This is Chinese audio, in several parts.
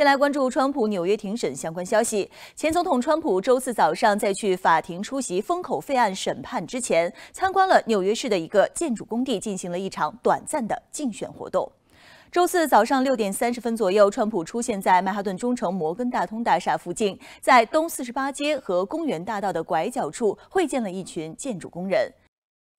先来关注川普纽约庭审相关消息。前总统川普周四早上在去法庭出席封口费案审判之前，参观了纽约市的一个建筑工地，进行了一场短暂的竞选活动。周四早上六点三十分左右，川普出现在曼哈顿中城摩根大通大厦附近，在东四十八街和公园大道的拐角处会见了一群建筑工人。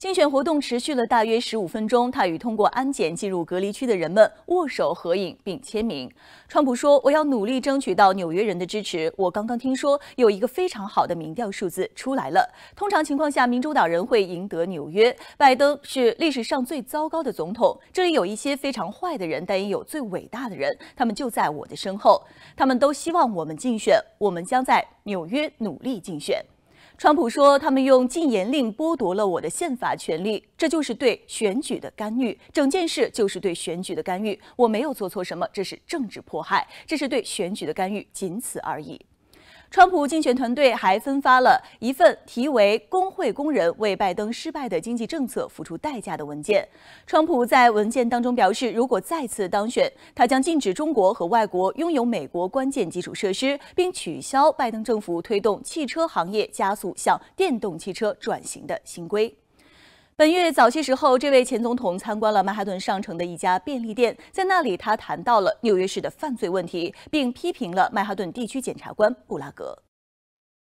竞选活动持续了大约十五分钟，他与通过安检进入隔离区的人们握手合影并签名。川普说：“我要努力争取到纽约人的支持。我刚刚听说有一个非常好的民调数字出来了。通常情况下，民主党人会赢得纽约。拜登是历史上最糟糕的总统。这里有一些非常坏的人，但也有最伟大的人，他们就在我的身后。他们都希望我们竞选，我们将在纽约努力竞选。”川普说：“他们用禁言令剥夺了我的宪法权利，这就是对选举的干预。整件事就是对选举的干预。我没有做错什么，这是政治迫害，这是对选举的干预，仅此而已。”川普竞选团队还分发了一份题为《工会工人为拜登失败的经济政策付出代价》的文件。川普在文件当中表示，如果再次当选，他将禁止中国和外国拥有美国关键基础设施，并取消拜登政府推动汽车行业加速向电动汽车转型的新规。本月早些时候，这位前总统参观了曼哈顿上城的一家便利店，在那里他谈到了纽约市的犯罪问题，并批评了曼哈顿地区检察官布拉格。